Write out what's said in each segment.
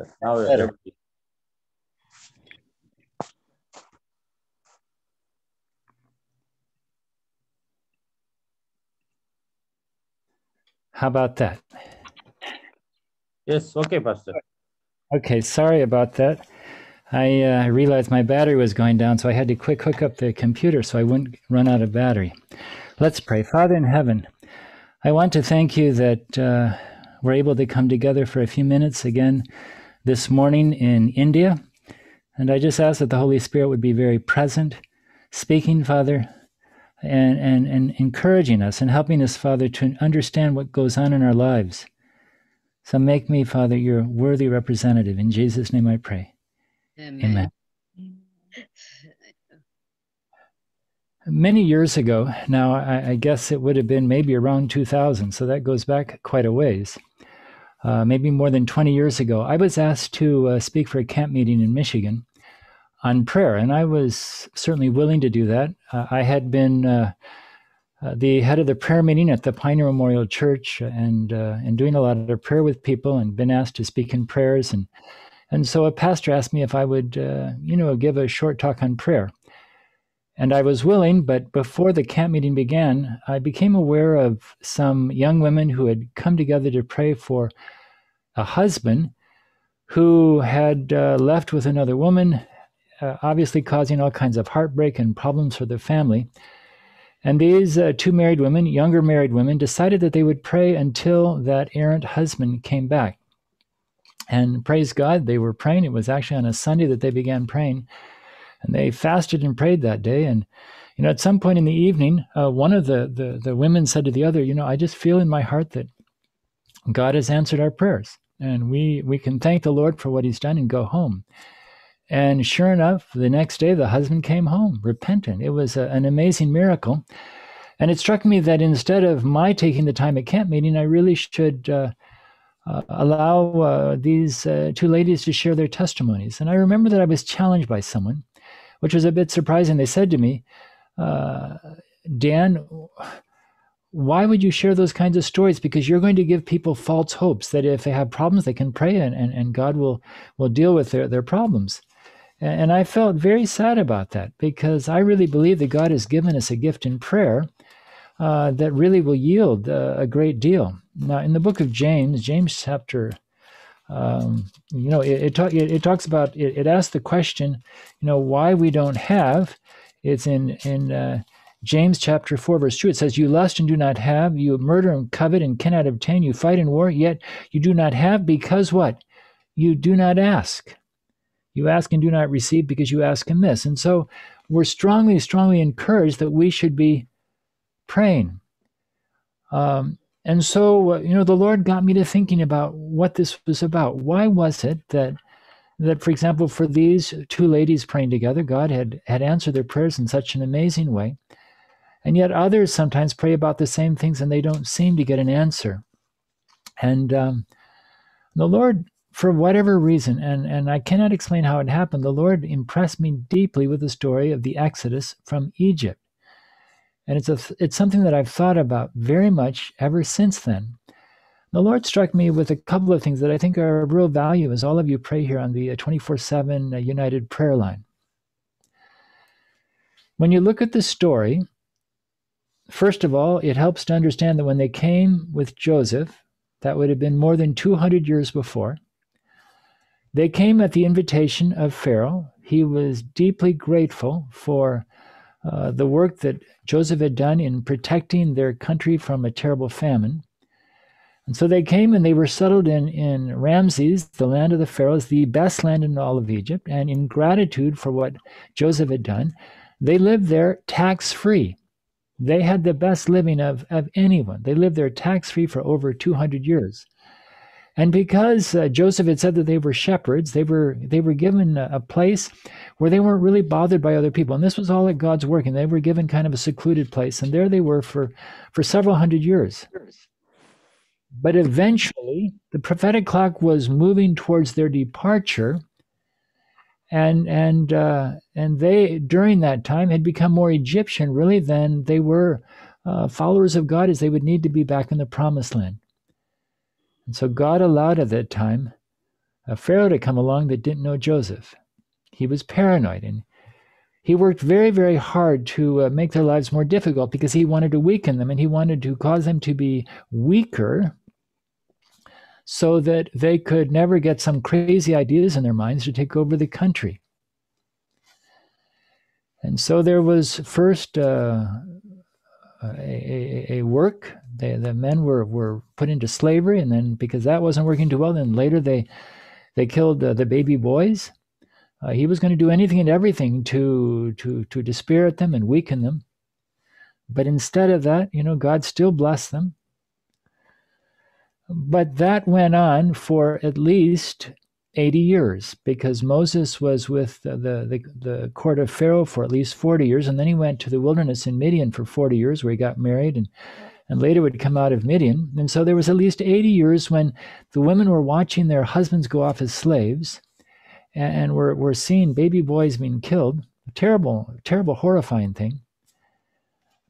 Pastor. Now Better. everybody. How about that? Yes, okay, Pastor. Okay, sorry about that. I uh, realized my battery was going down, so I had to quick hook up the computer so I wouldn't run out of battery. Let's pray. Father in heaven, I want to thank you that uh, we're able to come together for a few minutes again this morning in India. And I just ask that the Holy Spirit would be very present, speaking, Father, and, and, and encouraging us and helping us, Father, to understand what goes on in our lives. So make me, Father, your worthy representative. In Jesus' name I pray. Amen. Amen. Many years ago, now I, I guess it would have been maybe around 2000, so that goes back quite a ways. Uh, maybe more than 20 years ago, I was asked to uh, speak for a camp meeting in Michigan on prayer, and I was certainly willing to do that. Uh, I had been uh, uh, the head of the prayer meeting at the Pioneer Memorial Church, and uh, and doing a lot of prayer with people, and been asked to speak in prayers, and and so a pastor asked me if I would, you know, give a short talk on prayer, and I was willing. But before the camp meeting began, I became aware of some young women who had come together to pray for a husband who had uh, left with another woman uh, obviously causing all kinds of heartbreak and problems for the family. And these uh, two married women, younger married women, decided that they would pray until that errant husband came back. And praise God, they were praying. It was actually on a Sunday that they began praying. And they fasted and prayed that day. And, you know, at some point in the evening, uh, one of the, the, the women said to the other, You know, I just feel in my heart that God has answered our prayers. And we, we can thank the Lord for what he's done and go home. And sure enough, the next day the husband came home repentant. It was a, an amazing miracle. And it struck me that instead of my taking the time at camp meeting, I really should uh, uh, allow uh, these uh, two ladies to share their testimonies. And I remember that I was challenged by someone, which was a bit surprising. They said to me, uh, Dan, why would you share those kinds of stories? Because you're going to give people false hopes that if they have problems, they can pray and, and, and God will, will deal with their, their problems. And I felt very sad about that because I really believe that God has given us a gift in prayer uh, that really will yield uh, a great deal. Now, in the book of James, James chapter, um, you know, it, it, talk, it, it talks about, it, it, asks the question, you know, why we don't have. It's in, in uh, James chapter 4, verse 2. It says, You lust and do not have, you murder and covet and cannot obtain, you fight in war, yet you do not have because what? You do not ask. You ask and do not receive because you ask amiss. And so we're strongly, strongly encouraged that we should be praying. Um, and so, uh, you know, the Lord got me to thinking about what this was about. Why was it that, that for example, for these two ladies praying together, God had, had answered their prayers in such an amazing way. And yet others sometimes pray about the same things and they don't seem to get an answer. And um, the Lord for whatever reason, and, and I cannot explain how it happened, the Lord impressed me deeply with the story of the Exodus from Egypt. And it's, a, it's something that I've thought about very much ever since then. The Lord struck me with a couple of things that I think are of real value as all of you pray here on the uh, 24 7 uh, United Prayer Line. When you look at the story, first of all, it helps to understand that when they came with Joseph, that would have been more than 200 years before, they came at the invitation of Pharaoh. He was deeply grateful for uh, the work that Joseph had done in protecting their country from a terrible famine. And so they came and they were settled in, in Ramses, the land of the Pharaohs, the best land in all of Egypt. And in gratitude for what Joseph had done, they lived there tax free. They had the best living of, of anyone. They lived there tax free for over 200 years. And because uh, Joseph had said that they were shepherds, they were they were given a, a, place where they weren't really bothered by other people. And this was all at God's work, and they were given kind of a secluded place. And there they were for for several hundred years. But eventually, the prophetic clock was moving towards their departure, and and uh, and they during that time had become more Egyptian really than they were uh, followers of God, as they would need to be back in the Promised Land. And so God allowed at that time a Pharaoh to come along that didn't know Joseph. He was paranoid and he worked very, very hard to uh, make their lives more difficult because he wanted to weaken them and he wanted to cause them to be weaker so that they could never get some crazy ideas in their minds to take over the country. And so there was first uh, a, a, a, work. They, the men were, were put into slavery, and then because that wasn't working too well, then later they they killed the baby boys. Uh, he was going to do anything and everything to to to dispirit them and weaken them. But instead of that, you know, God still blessed them. But that went on for at least 80 years because Moses was with the, the, the, court of Pharaoh for at least 40 years. And then he went to the wilderness in Midian for 40 years where he got married and, and later would come out of Midian. And so there was at least 80 years when the women were watching their husbands go off as slaves and, and were, were seeing baby boys being killed. A terrible, terrible, horrifying thing.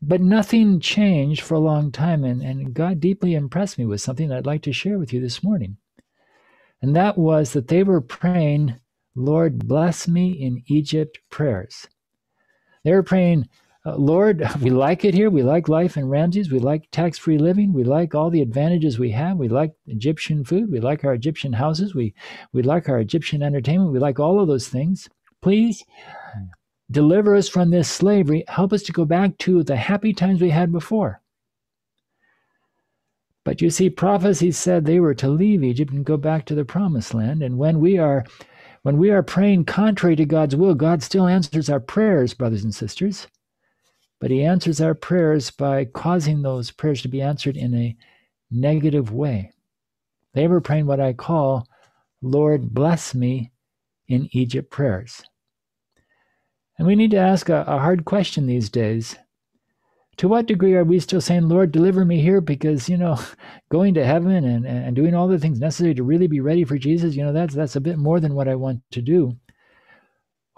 But nothing changed for a long time. And, and God deeply impressed me with something I'd like to share with you this morning. And that was that they were praying, Lord, bless me in Egypt prayers. They were praying, uh, Lord, we like it here. We like life in Ramses. We like tax free living. We like all the advantages we have. We like Egyptian food. We like our Egyptian houses. We, we like our Egyptian entertainment. We like all of those things. Please deliver us from this slavery. Help us to go back to the happy times we had before. But you see, prophecy said they were to leave Egypt and go back to the promised land. And when we are when we are praying contrary to God's will, God still answers our prayers, brothers and sisters. But he answers our prayers by causing those prayers to be answered in a negative way. They were praying what I call, Lord, bless me in Egypt prayers. And we need to ask a, a hard question these days to what degree are we still saying, Lord, deliver me here? Because, you know, going to heaven and, and doing all the things necessary to really be ready for Jesus, you know, that's, that's a bit more than what I want to do.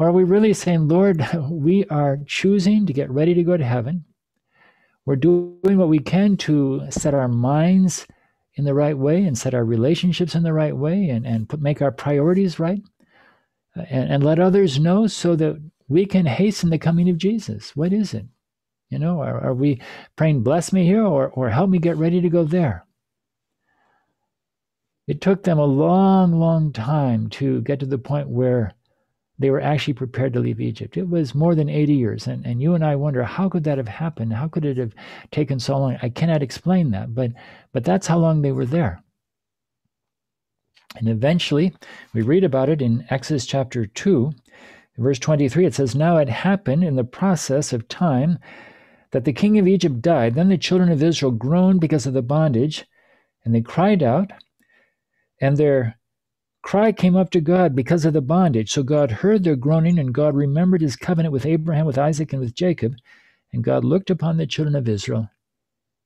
Or are we really saying, Lord, we are choosing to get ready to go to heaven? We're doing what we can to set our minds in the right way and set our relationships in the right way and, and put, make our priorities right uh, and, and let others know so that we can hasten the coming of Jesus. What is it? You know, are, are we praying, bless me here, or, or help me get ready to go there? It took them a long, long time to get to the point where they were actually prepared to leave Egypt. It was more than 80 years. And, and you and I wonder, how could that have happened? How could it have taken so long? I cannot explain that, but, but that's how long they were there. And eventually, we read about it in Exodus chapter 2, verse 23. It says, Now it happened in the process of time that the king of Egypt died. Then the children of Israel groaned because of the bondage, and they cried out, and their cry came up to God because of the bondage. So God heard their groaning, and God remembered his covenant with Abraham, with Isaac, and with Jacob. And God looked upon the children of Israel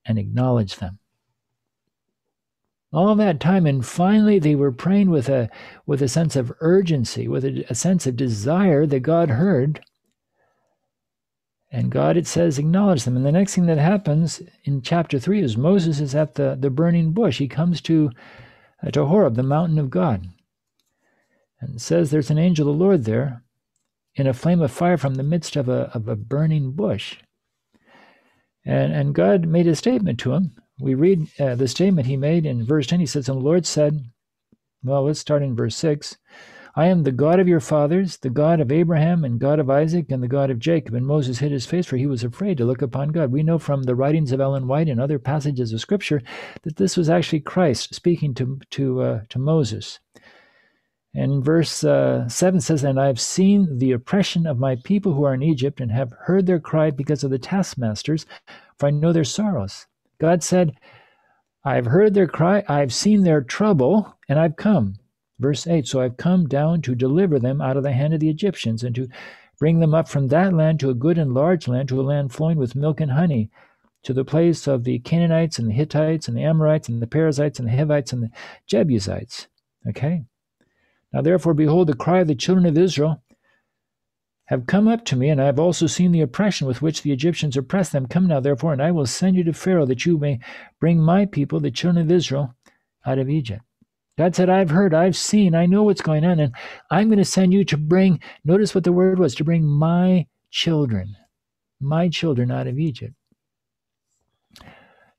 and acknowledged them. All that time, and finally they were praying with a with a sense of urgency, with a, a sense of desire that God heard. And God, it says, acknowledged them. And the next thing that happens in chapter 3 is Moses is at the, the burning bush. He comes to, uh, to Horeb, the mountain of God. And says there's an angel of the Lord there in a flame of fire from the midst of a, of a burning bush. And, and God made a statement to him. We read uh, the statement he made in verse 10. He says, And the Lord said, well, let's start in verse 6. I am the God of your fathers, the God of Abraham and God of Isaac and the God of Jacob. And Moses hid his face, for he was afraid to look upon God. We know from the writings of Ellen White and other passages of Scripture that this was actually Christ speaking to, to, uh, to Moses. And verse uh, 7 says, And I have seen the oppression of my people who are in Egypt, and have heard their cry because of the taskmasters, for I know their sorrows. God said, I have heard their cry, I have seen their trouble, and I've come. Verse 8 So I've come down to deliver them out of the hand of the Egyptians, and to bring them up from that land to a good and large land, to a land flowing with milk and honey, to the place of the Canaanites and the Hittites and the Amorites and the Perizzites and the Hivites and the Jebusites. Okay? Now therefore, behold, the cry of the children of Israel have come up to me, and I have also seen the oppression with which the Egyptians oppress them. Come now, therefore, and I will send you to Pharaoh, that you may bring my people, the children of Israel, out of Egypt. God said, I've heard, I've seen, I know what's going on, and I'm going to send you to bring, notice what the word was, to bring my children, my children out of Egypt.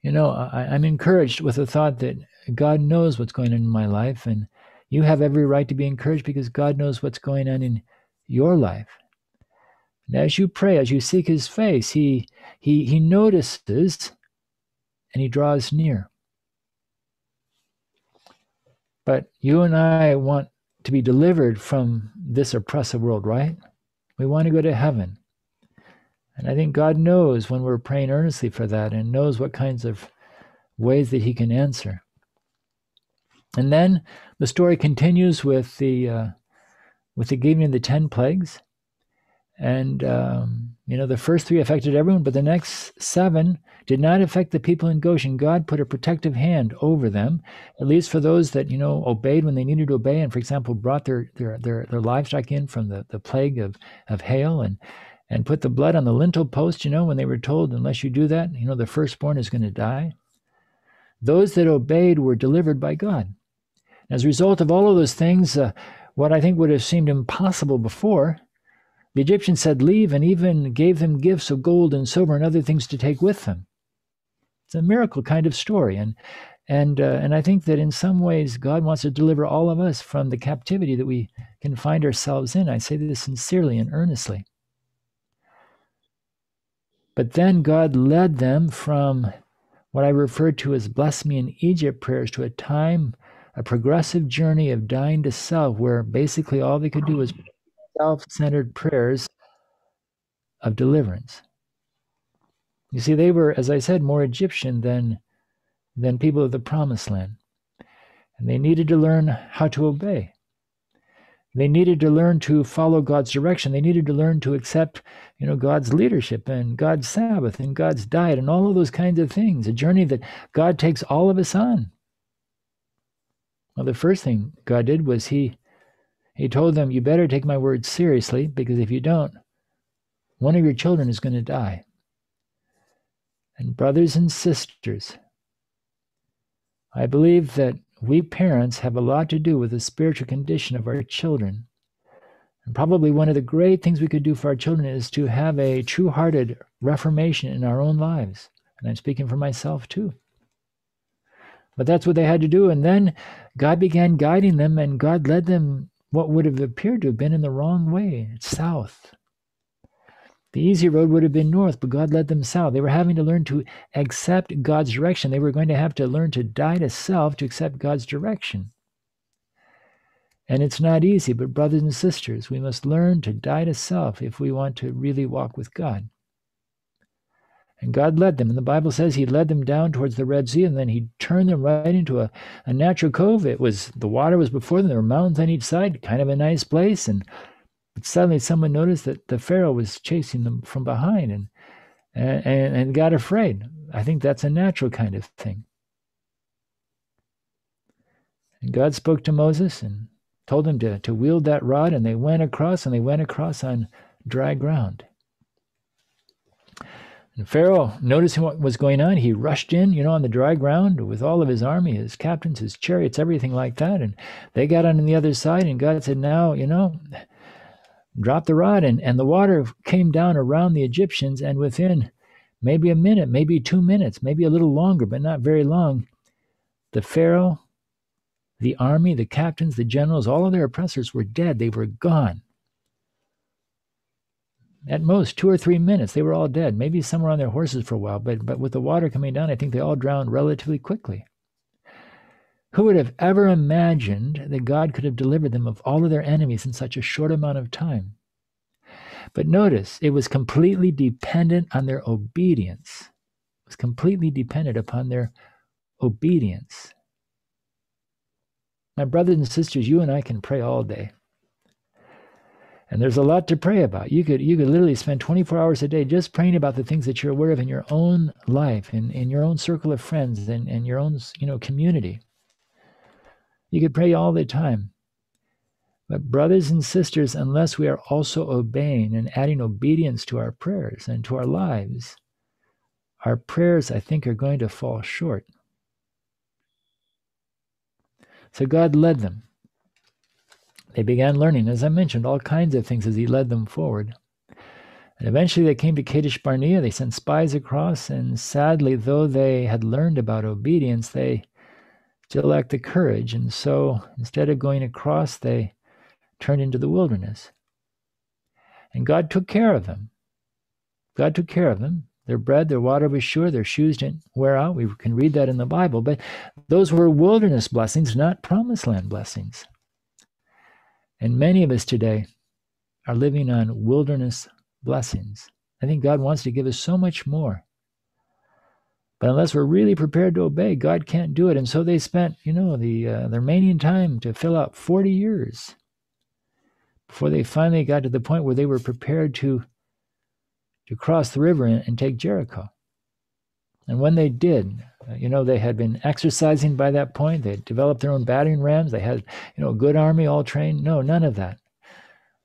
You know, I, I'm encouraged with the thought that God knows what's going on in my life, and you have every right to be encouraged because God knows what's going on in your life. And as you pray, as you seek his face, he he he notices and he draws near. But you and I want to be delivered from this oppressive world, right? We want to go to heaven. And I think God knows when we're praying earnestly for that and knows what kinds of ways that he can answer. And then the story continues with the uh, with the giving of the ten plagues, and um, you know the first three affected everyone, but the next seven did not affect the people in Goshen. God put a protective hand over them, at least for those that you know obeyed when they needed to obey, and for example brought their their their, their livestock in from the, the plague of of hail and and put the blood on the lintel post. You know when they were told, unless you do that, you know the firstborn is going to die. Those that obeyed were delivered by God. As a result of all of those things, uh, what I think would have seemed impossible before, the Egyptians said, Leave, and even gave them gifts of gold and silver and other things to take with them. It's a miracle kind of story. And, and, uh, and I think that in some ways, God wants to deliver all of us from the captivity that we can find ourselves in. I say this sincerely and earnestly. But then God led them from what I referred to as bless me in Egypt prayers to a time a progressive journey of dying to self, where basically all they could do was self centered prayers of deliverance. You see, they were, as I said, more Egyptian than, than people of the promised land. And they needed to learn how to obey. They needed to learn to follow God's direction. They needed to learn to accept, you know, God's leadership and God's Sabbath and God's diet and all of those kinds of things. A journey that God takes all of us on. Well, the first thing God did was he he told them, "You better take my words seriously because if you don't, one of your children is going to die." And brothers and sisters, I believe that we parents have a lot to do with the spiritual condition of our children. And probably one of the great things we could do for our children is to have a true hearted reformation in our own lives. And I'm speaking for myself too. But that's what they had to do. And then God began guiding them, and God led them what would have appeared to have been in the wrong way south. The easy road would have been north, but God led them south. They were having to learn to accept God's direction. They were going to have to learn to die to self to accept God's direction. And it's not easy, but brothers and sisters, we must learn to die to self if we want to really walk with God. And God led them. And the Bible says he led them down towards the Red Sea, and then he turned them right into a, a natural cove. It was the water was before them, there were mountains on each side, kind of a nice place. And suddenly someone noticed that the Pharaoh was chasing them from behind and and, and got afraid. I think that's a natural kind of thing. And God spoke to Moses and told him to, to wield that rod, and they went across, and they went across on dry ground. And Pharaoh, noticing what was going on, he rushed in, you know, on the dry ground with all of his army, his captains, his chariots, everything like that. And they got on the other side, and God said, Now, you know, drop the rod. And, and the water came down around the Egyptians, and within maybe a minute, maybe two minutes, maybe a little longer, but not very long, the Pharaoh, the army, the captains, the generals, all of their oppressors were dead. They were gone. At most, two or three minutes, they were all dead. Maybe some were on their horses for a while, but, but with the water coming down, I think they all drowned relatively quickly. Who would have ever imagined that God could have delivered them of all of their enemies in such a short amount of time? But notice, it was completely dependent on their obedience. It was completely dependent upon their obedience. My brothers and sisters, you and I can pray all day. And there's a lot to pray about. You could you could literally spend 24 hours a day just praying about the things that you're aware of in your own life, in, in your own circle of friends, and, and your own you know community. You could pray all the time. But brothers and sisters, unless we are also obeying and adding obedience to our prayers and to our lives, our prayers, I think, are going to fall short. So God led them. They began learning, as I mentioned, all kinds of things as He led them forward. And eventually they came to Kadesh Barnea. They sent spies across, and sadly, though they had learned about obedience, they still lacked the courage. And so instead of going across, they turned into the wilderness. And God took care of them. God took care of them. Their bread, their water was sure, their shoes didn't wear out. We can read that in the Bible. But those were wilderness blessings, not promised land blessings. And many of us today are living on wilderness blessings. I think God wants to give us so much more. But unless we're really prepared to obey, God can't do it. And so they spent, you know, the, uh, the remaining time to fill out 40 years before they finally got to the point where they were prepared to, to cross the river and, and take Jericho. And when they did, uh, you know, they had been exercising by that point. They developed their own battering rams. They had, you know, a good army all trained. No, none of that.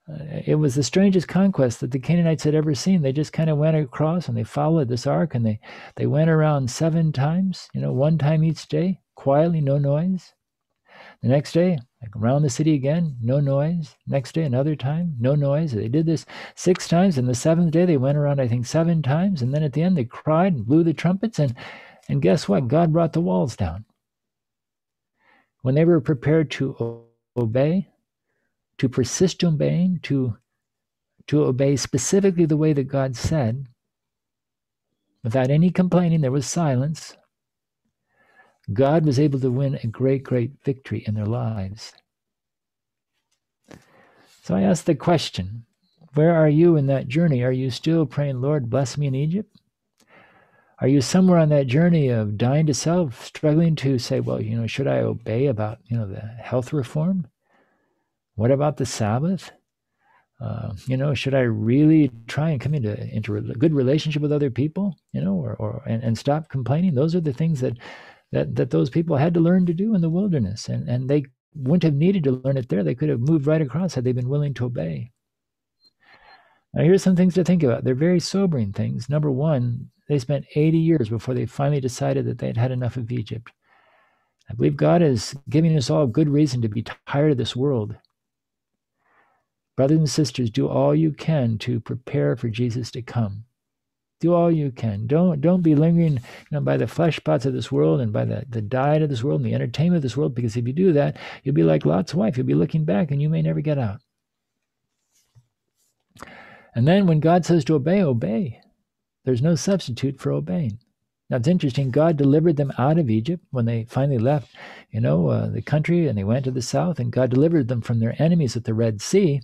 Uh, it was the strangest conquest that the Canaanites had ever seen. They just kind of went across and they followed this ark and they, they went around seven times, you know, one time each day, quietly, no noise. The next day, like around the city again, no noise. Next day, another time, no noise. They did this six times. And the seventh day, they went around, I think, seven times. And then at the end, they cried and blew the trumpets. And, and guess what? God brought the walls down. When they were prepared to obey, to persist in obeying, to, to obey specifically the way that God said, without any complaining, there was silence. God was able to win a great, great victory in their lives. So I ask the question where are you in that journey? Are you still praying, Lord, bless me in Egypt? Are you somewhere on that journey of dying to self, struggling to say, well, you know, should I obey about, you know, the health reform? What about the Sabbath? Uh, you know, should I really try and come into into a good relationship with other people? You know, or or and, and stop complaining. Those are the things that that that those people had to learn to do in the wilderness, and and they wouldn't have needed to learn it there. They could have moved right across had they been willing to obey. Now, here's some things to think about. They're very sobering things. Number one, they spent 80 years before they finally decided that they had had enough of Egypt. I believe God is giving us all good reason to be tired of this world Brothers and sisters, do all you can to prepare for Jesus to come. Do all you can. Don't don't be lingering you know, by the flesh pots of this world and by the, the diet of this world and the entertainment of this world, because if you do that, you'll be like Lot's wife. You'll be looking back and you may never get out. And then when God says to obey, obey. There's no substitute for obeying. Now it's interesting. God delivered them out of Egypt when they finally left, you know, uh, the country, and they went to the south. And God delivered them from their enemies at the Red Sea.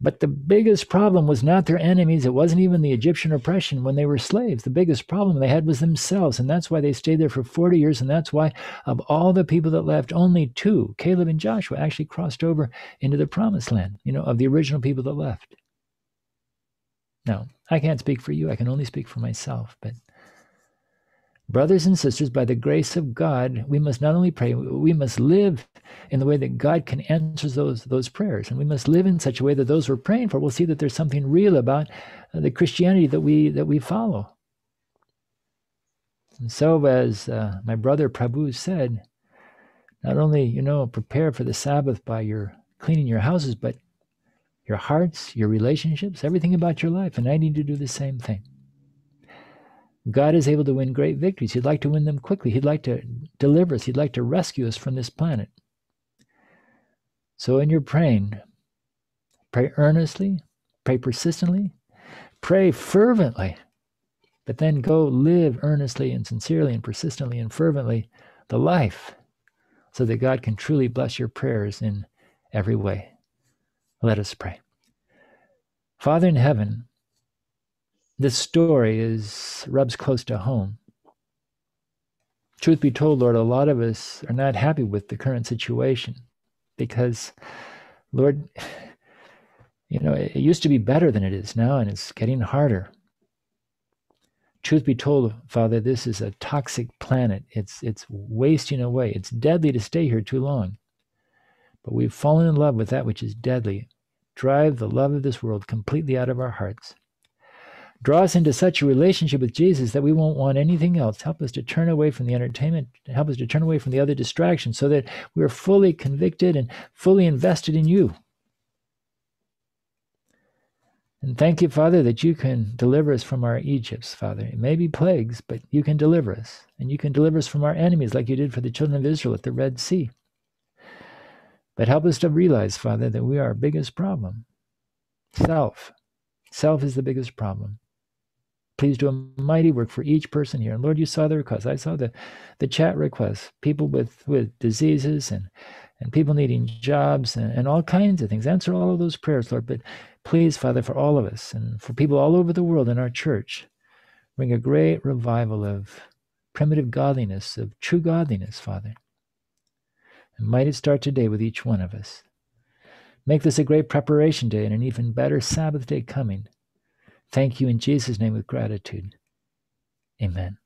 But the biggest problem was not their enemies. It wasn't even the Egyptian oppression when they were slaves. The biggest problem they had was themselves. And that's why they stayed there for 40 years. And that's why, of all the people that left, only two, Caleb and Joshua, actually crossed over into the promised land, you know, of the original people that left. Now, I can't speak for you. I can only speak for myself. But Brothers and sisters, by the grace of God, we must not only pray, we must live in the way that God can answer those, those prayers. And we must live in such a way that those we're praying for will see that there's something real about uh, the Christianity that we, that we follow. And so, as uh, my brother Prabhu said, not only, you know, prepare for the Sabbath by your cleaning your houses, but your hearts, your relationships, everything about your life. And I need to do the same thing. God is able to win great victories. He'd like to win them quickly. He'd like to deliver us. He'd like to rescue us from this planet. So, in your praying, pray earnestly, pray persistently, pray fervently, but then go live earnestly and sincerely and persistently and fervently the life so that God can truly bless your prayers in every way. Let us pray. Father in heaven, this story is rubs close to home. Truth be told, Lord, a lot of us are not happy with the current situation because, Lord, you know, it used to be better than it is now, and it's getting harder. Truth be told, Father, this is a toxic planet. It's it's wasting away. It's deadly to stay here too long. But we've fallen in love with that which is deadly. Drive the love of this world completely out of our hearts. Draw us into such a relationship with Jesus that we won't want anything else. Help us to turn away from the entertainment. Help us to turn away from the other distractions so that we're fully convicted and fully invested in you. And thank you, Father, that you can deliver us from our Egypts, Father. It may be plagues, but you can deliver us. And you can deliver us from our enemies like you did for the children of Israel at the Red Sea. But help us to realize, Father, that we are our biggest problem. Self. Self is the biggest problem. Please do a mighty work for each person here. And Lord, you saw the requests. I saw the, the chat requests. People with, with diseases and, and people needing jobs and, and all kinds of things. Answer all of those prayers, Lord. But please, Father, for all of us and for people all over the world in our church, bring a great revival of primitive godliness, of true godliness, Father. And might it start today with each one of us. Make this a great preparation day and an even better Sabbath day coming Thank you in Jesus' name with gratitude. Amen.